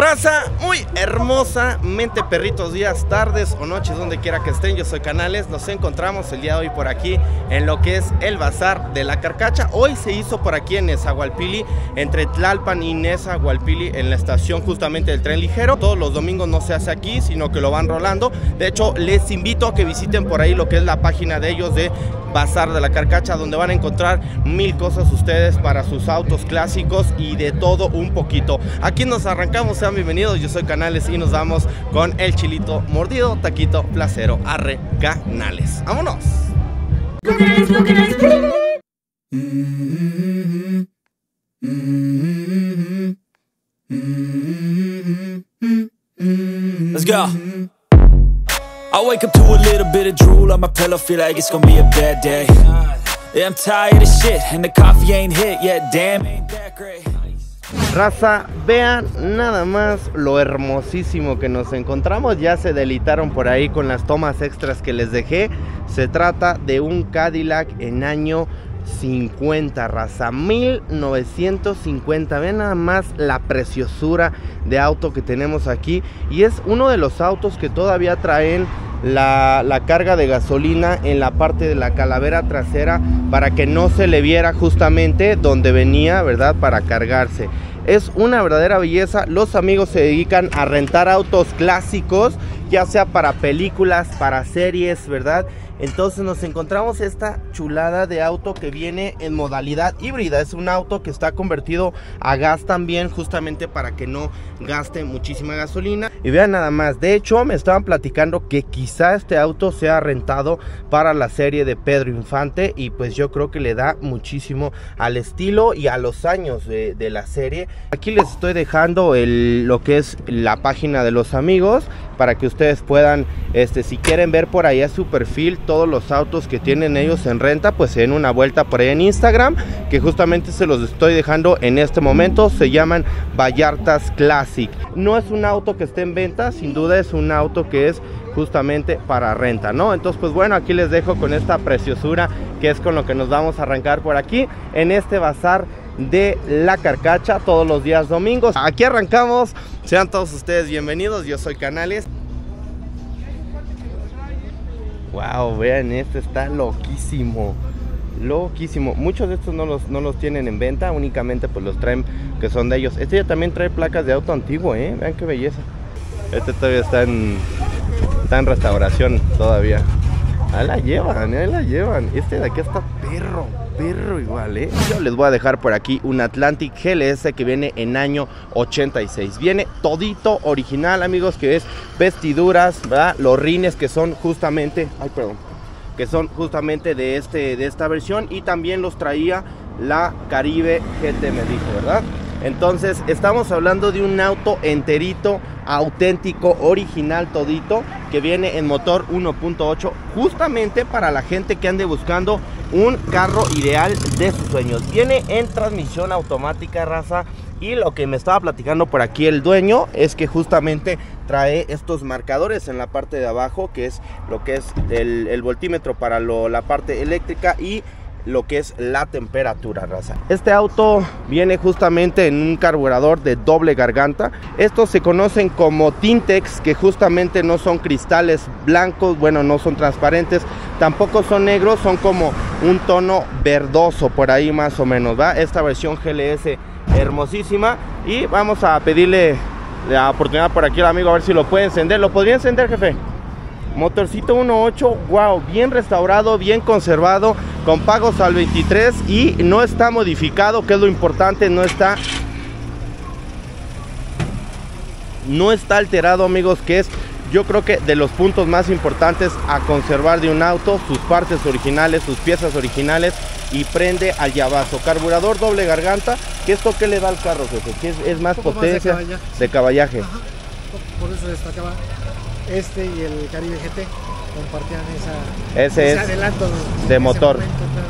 Raza muy hermosamente perritos días, tardes o noches donde quiera que estén, yo soy Canales, nos encontramos el día de hoy por aquí en lo que es el Bazar de la Carcacha. Hoy se hizo por aquí en Nezahualpili, entre Tlalpan y Nezahualpili, en la estación justamente del tren ligero. Todos los domingos no se hace aquí, sino que lo van rolando. De hecho, les invito a que visiten por ahí lo que es la página de ellos de Bazar de la Carcacha, donde van a encontrar mil cosas ustedes para sus autos clásicos y de todo un poquito. Aquí nos arrancamos, sean bienvenidos, yo soy Canales y nos vamos con el chilito mordido, taquito, placero, arre, Canales. ¡Vámonos! Let's go. Wake up to a little bit of drool on my pillow, feel like it's gonna be a bad day. I'm tired of shit, and the coffee ain't hit yet, damn. Raza, vean nada más lo hermosísimo que nos encontramos. Ya se delitaron por ahí con las tomas extras que les dejé. Se trata de un Cadillac en año 50, raza. 1950. Vean nada más la preciosura de auto que tenemos aquí. Y es uno de los autos que todavía traen la, carga de gasolina en la parte de la calavera trasera para que no se le viera justamente donde venía, ¿verdad? Para cargarse. Es una verdadera belleza. Los amigos se dedican a rentar autos clásicos, ya sea para películas, para series, ¿verdad? Entonces nos encontramos esta chulada de auto que viene en modalidad híbrida. Es un auto que está convertido a gas también justamente para que no gaste muchísima gasolina. Y vean nada más, de hecho me estaban platicando que quizá este auto sea rentado para la serie de Pedro Infante y pues yo creo que le da muchísimo al estilo y a los años de, la serie. Aquí les estoy dejando lo que es la página de los amigos para que ustedes puedan, este, si quieren ver por allá su perfil, todos los autos que tienen ellos en renta, pues se den una vuelta por ahí en Instagram, que justamente se los estoy dejando en este momento, se llaman Vallartas Classic. No es un auto que esté en venta, sin duda es un auto que es justamente para renta, ¿no? Entonces, pues bueno, aquí les dejo con esta preciosura que es con lo que nos vamos a arrancar por aquí en este bazar de la carcacha todos los días domingos. Aquí arrancamos. Sean todos ustedes bienvenidos. Yo soy Canales. Wow, vean, este está loquísimo. Loquísimo. Muchos de estos no los, no los tienen en venta, únicamente pues los traen que son de ellos. Este ya también trae placas de auto antiguo, ¿eh? Vean qué belleza. Este todavía está en, está en restauración todavía. Ahí la llevan, ahí la llevan. Este de aquí está perro, perro igual, ¿eh? Yo les voy a dejar por aquí un Atlantic GLS que viene en año 86. Viene todito original, amigos, que es vestiduras, ¿verdad? Los rines que son justamente, ay, perdón, que son justamente de, este, de esta versión y también los traía la Caribe GT, me dijo, ¿verdad? Entonces, estamos hablando de un auto enterito, auténtico, original todito, que viene en motor 1.8, justamente para la gente que ande buscando un carro ideal de sus sueños. Viene en transmisión automática, raza. Y lo que me estaba platicando por aquí el dueño es que justamente trae estos marcadores en la parte de abajo, que es lo que es el, voltímetro para la parte eléctrica y lo que es la temperatura, raza. Este auto viene justamente en un carburador de doble garganta. Estos se conocen como Tintex, que justamente no son cristales blancos, bueno, no son transparentes, tampoco son negros, son como un tono verdoso por ahí más o menos, ¿va? Esta versión GLS hermosísima y vamos a pedirle la oportunidad por aquí al amigo a ver si lo puede encender. ¿Lo podría encender, jefe? Motorcito 1.8, wow, bien restaurado, bien conservado, con pagos al 23 y no está modificado, que es lo importante, no está no está alterado, amigos, que es yo creo que de los puntos más importantes a conservar de un auto, sus partes originales, sus piezas originales y prende al llavazo. Carburador doble garganta, que esto que le da al carro, jefe? que es, es más potencia más de caballaje. de caballaje. Ajá. Por eso destacaba este y el Caribe GT compartían esa, Ese es adelanto de motor. momento, claro,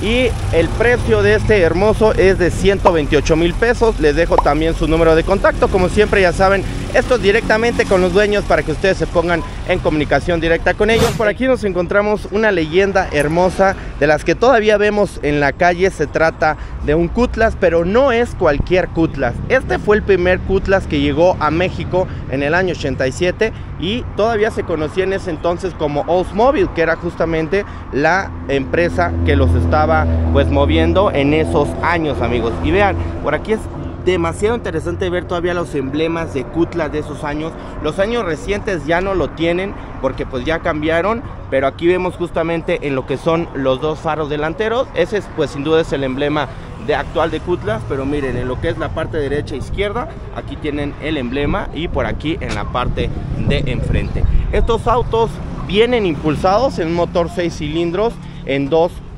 sí. Y el precio de este hermoso es de 128 mil pesos. Les dejo también su número de contacto. Como siempre, ya saben, Esto es directamente con los dueños para que ustedes se pongan en comunicación directa con ellos. Por aquí nos encontramos una leyenda hermosa de las que todavía vemos en la calle. Se trata de un Cutlass, pero no es cualquier Cutlass. Este fue el primer Cutlass que llegó a México en el año 87 y todavía se conocía en ese entonces como Oldsmobile, que era justamente la empresa que los estaba pues moviendo en esos años, amigos. Y vean, por aquí es demasiado interesante ver todavía los emblemas de Cutlass de esos años. Los años recientes ya no lo tienen porque pues ya cambiaron, pero aquí vemos justamente en lo que son los dos faros delanteros. Ese es pues sin duda es el emblema de actual de Cutlass, pero miren en lo que es la parte derecha e izquierda, aquí tienen el emblema y por aquí en la parte de enfrente. Estos autos vienen impulsados en un motor 6 cilindros en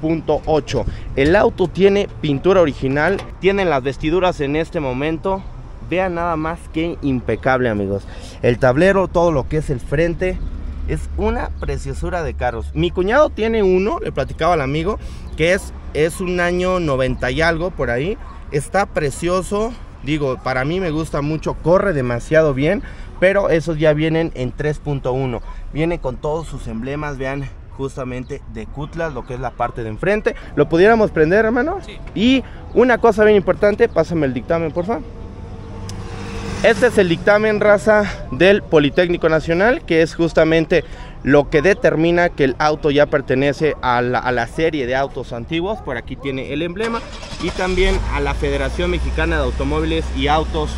2.8. El auto tiene pintura original, tienen las vestiduras en este momento. Vean nada más que impecable, amigos. El tablero, todo lo que es el frente, es una preciosura de carros. Mi cuñado tiene uno, le platicaba al amigo, que es, es un año 90 y algo por ahí. Está precioso, digo, para mí me gusta mucho, corre demasiado bien, pero esos ya vienen en 3.1. Viene con todos sus emblemas, vean justamente de Cutlass, lo que es la parte de enfrente. ¿Lo pudiéramos prender, hermano? Sí. Y una cosa bien importante, pásame el dictamen, por favor. Este es el dictamen raza del Politécnico Nacional, que es justamente lo que determina que el auto ya pertenece a la, a la, serie de autos antiguos. Por aquí tiene el emblema. Y también a la Federación Mexicana de Automóviles y Autos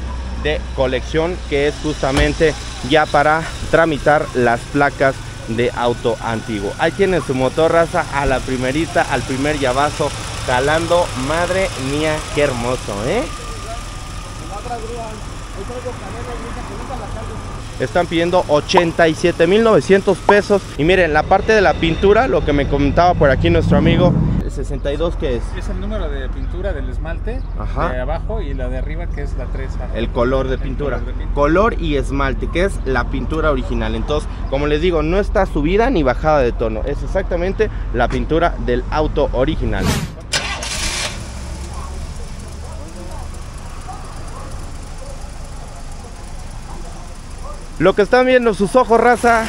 de Colección, que es justamente ya para tramitar las placas de auto antiguo. Ahí tienen su motor raza a la primerita, al primer llavazo, calando. Madre mía, qué hermoso, ¿eh? Están pidiendo 87.900 pesos. Y miren, la parte de la pintura, lo que me comentaba por aquí nuestro amigo, 62 que es Es el número de pintura del esmalte Ajá. de abajo y la de arriba que es la 3. el color de pintura. color de pintura. Color y esmalte, que es la pintura original. Entonces, como les digo, no está subida ni bajada de tono. Es exactamente la pintura del auto original. Lo que están viendo sus ojos, raza,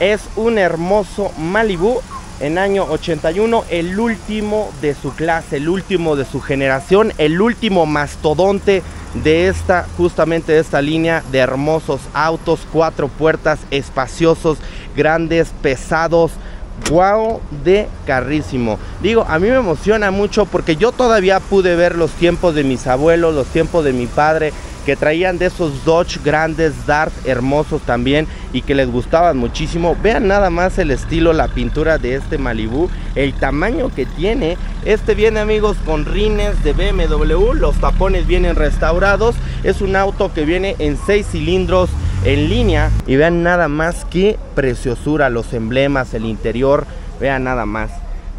es un hermoso Malibu en año 81, el último de su clase, el último de su generación, el último mastodonte de esta, justamente de esta línea de hermosos autos, cuatro puertas, espaciosos, grandes, pesados. Wow, de carrísimo. Digo, a mí me emociona mucho porque yo todavía pude ver los tiempos de mis abuelos, los tiempos de mi padre, que traían de esos Dodge grandes, Dart hermosos también y que les gustaban muchísimo. Vean nada más el estilo, la pintura de este Malibu, el tamaño que tiene. Este viene amigos con rines de BMW, los tapones vienen restaurados. Es un auto que viene en 6 cilindros en línea y vean nada más qué preciosura, los emblemas, el interior, vean nada más.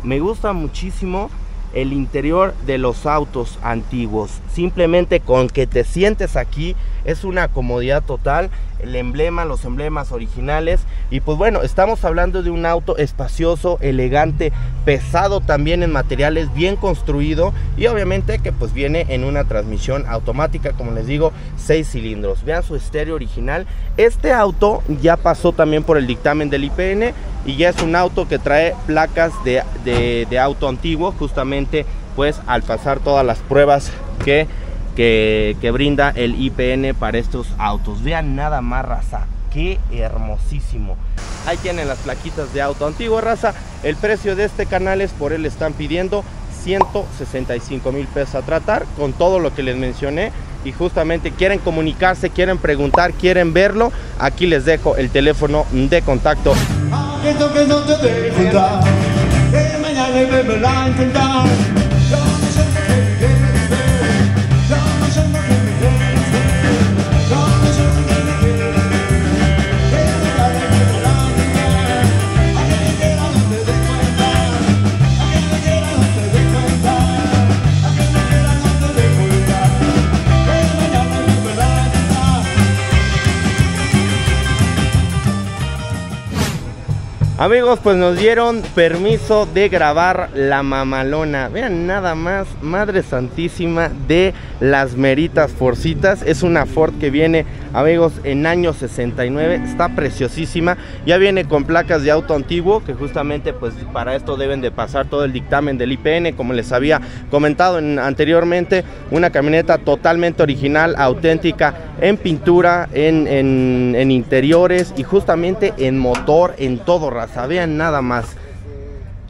Me gusta muchísimo el interior de los autos antiguos. Simplemente con que te sientes aquí es una comodidad total. El emblema, los emblemas originales. Y pues bueno, estamos hablando de un auto espacioso, elegante, pesado también en materiales, bien construido. Y obviamente que pues viene en una transmisión automática, como les digo, 6 cilindros. Vean su estéreo original. Este auto ya pasó también por el dictamen del IPN y ya es un auto que trae placas de, de, de auto antiguo, justamente pues al pasar todas las pruebas que, que, brinda el IPN para estos autos. Vean nada más raza, qué hermosísimo. Ahí tienen las plaquitas de auto antiguo raza. El precio de este canal es por él están pidiendo 165 mil pesos a tratar con todo lo que les mencioné y justamente quieren comunicarse, quieren preguntar, quieren verlo, aquí les dejo el teléfono de contacto. Amigos, pues nos dieron permiso de grabar la mamalona. Vean nada más, Madre Santísima de las Meritas Forcitas. Es una Ford que viene, amigos, en año 69. Está preciosísima. Ya viene con placas de auto antiguo, que justamente pues para esto deben de pasar todo el dictamen del IPN, como les había comentado en- anteriormente. Una camioneta totalmente original, auténtica, en pintura, en, interiores y justamente en motor, en todo, raza. Vean nada más.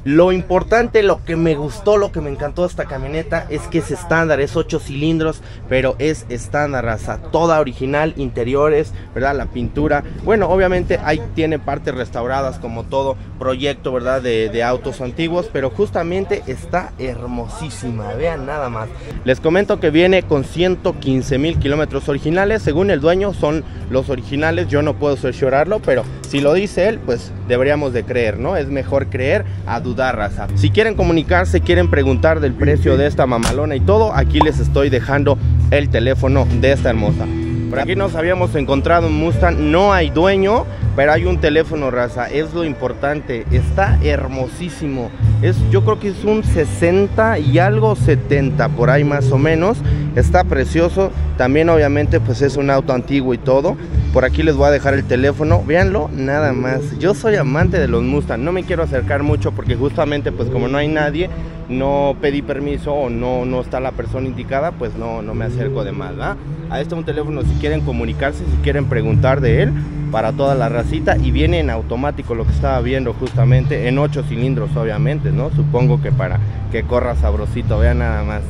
Lo importante, lo que me gustó, lo que me encantó de esta camioneta es que es estándar, es 8 cilindros, pero es estándar, raza, toda original, interiores, ¿verdad? La pintura. Bueno, obviamente ahí tiene partes restauradas como todo proyecto, ¿verdad? De, autos antiguos, pero justamente está hermosísima, vean nada más. Les comento que viene con 115 mil kilómetros originales, según el dueño son los originales, yo no puedo cerciorarlo, pero si lo dice él, pues deberíamos de creer, ¿no? Es mejor creer a dudar, raza. Si quieren comunicarse, quieren preguntar del precio de esta mamalona y todo, aquí les estoy dejando el teléfono de esta hermosa. Por aquí nos habíamos encontrado un Mustang, no hay dueño, pero hay un teléfono, raza, es lo importante, está hermosísimo. Es, yo creo que es un 60 y algo 70 por ahí más o menos. Está precioso. También obviamente pues es un auto antiguo y todo. Por aquí les voy a dejar el teléfono. Véanlo, nada más. Yo soy amante de los Mustang. No me quiero acercar mucho porque justamente pues como no hay nadie, no pedí permiso o no, no está la persona indicada, pues no, no me acerco de más, ¿va? Ahí está un teléfono si quieren comunicarse, si quieren preguntar de él para toda la racita y viene en automático lo que estaba viendo justamente en 8 cilindros obviamente, ¿no? Supongo que para que corra sabrosito, vean nada más.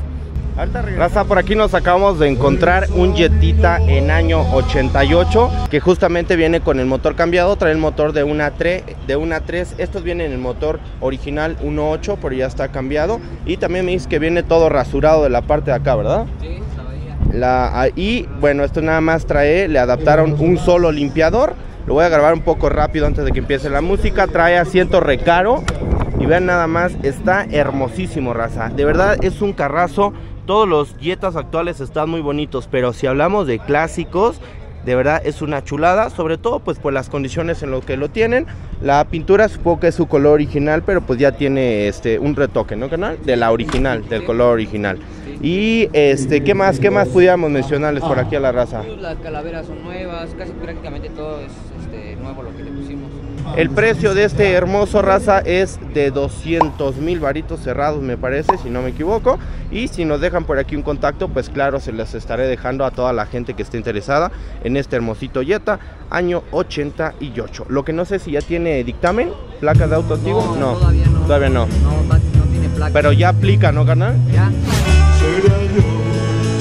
Raza, por aquí nos acabamos de encontrar un Jetita en año 88 que justamente viene con el motor cambiado, trae el motor de una 3, de una 3. Estos vienen en el motor original 1.8, pero ya está cambiado y también me dice que viene todo rasurado de la parte de acá, ¿verdad? Sí. La, ah, y bueno, esto nada más trae, le adaptaron un solo limpiador. Lo voy a grabar un poco rápido antes de que empiece la música. Trae asiento recaro. Vean nada más, está hermosísimo, raza. De verdad es un carrazo. Todos los Jetas actuales están muy bonitos, pero si hablamos de clásicos, de verdad es una chulada, sobre todo pues por las condiciones en lo que lo tienen. La pintura supongo que es su color original, pero pues ya tiene este un retoque, ¿no, canal? De la original, del color original. Y este, ¿qué más? ¿Qué más pudiéramos mencionarles por aquí a la raza? Las calaveras son nuevas, casi prácticamente todo es este, nuevo lo que le pusimos. El precio de este hermoso raza es de 200 mil varitos cerrados, me parece, si no me equivoco. Y si nos dejan por aquí un contacto, pues claro, se les estaré dejando a toda la gente que esté interesada en este hermosito Jetta, año 88. Lo que no sé si ya tiene dictamen, placa de auto antiguo. todavía no. Todavía no. No, no tiene placa. Pero ya aplica, ¿no, canal? Ya. Sería yo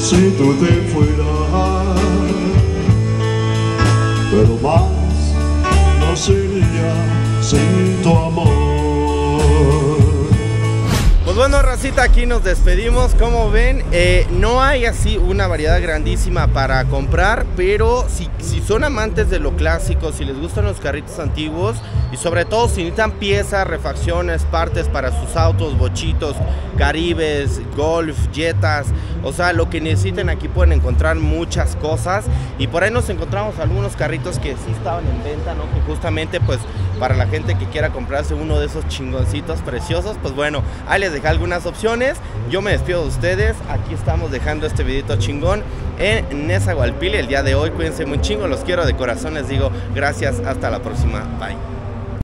si tú te fueras, sin tu amor. Pues bueno, aquí nos despedimos. Como ven, eh, no hay así una variedad grandísima para comprar, pero si, si son amantes de lo clásico, si les gustan los carritos antiguos y sobre todo si necesitan piezas, refacciones, partes para sus autos, bochitos, caribes, golf, jetas, o sea, lo que necesiten aquí pueden encontrar muchas cosas y por ahí nos encontramos algunos carritos que sí estaban en venta, ¿no? Que justamente pues para la gente que quiera comprarse uno de esos chingoncitos preciosos, pues bueno, ahí les dejé algunas opciones. Yo me despido de ustedes. Aquí estamos dejando este videito chingón en Nezahualpile el día de hoy. Cuídense muy chingo, los quiero de corazón. Les digo gracias. Hasta la próxima. Bye.